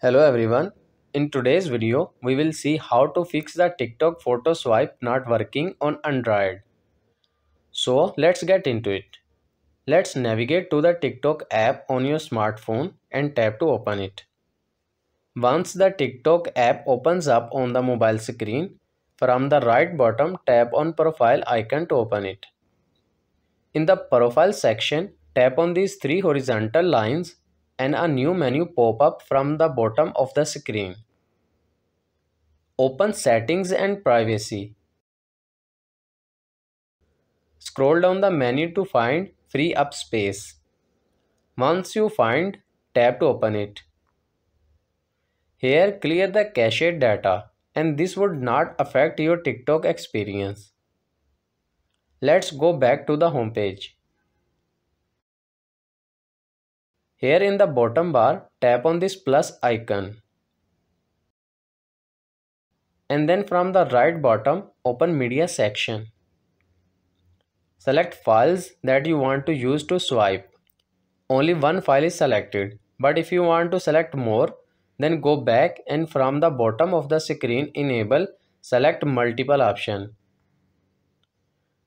Hello everyone. In today's video, we will see how to fix the TikTok photo swipe not working on Android. So let's get into it. Let's navigate to the TikTok app on your smartphone and tap to open it. Once the TikTok app opens up on the mobile screen, from the right bottom tap on profile icon to open it. In the profile section, tap on these three horizontal lines and a new menu pop up from the bottom of the screen. Open settings and privacy. Scroll down the menu to find free up space. Once you find, tap to open it. Here clear the cached data and this would not affect your TikTok experience. Let's go back to the home Here in the bottom bar, tap on this plus icon. And then from the right bottom, open media section. Select files that you want to use to swipe. Only one file is selected, but if you want to select more, then go back and from the bottom of the screen enable select multiple option.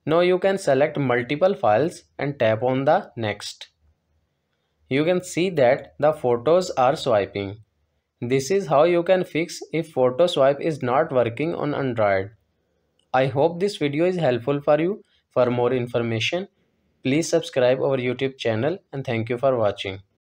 Now you can select multiple files and tap on the next you can see that the photos are swiping. This is how you can fix if photo swipe is not working on Android. I hope this video is helpful for you. For more information, please subscribe our YouTube channel and thank you for watching.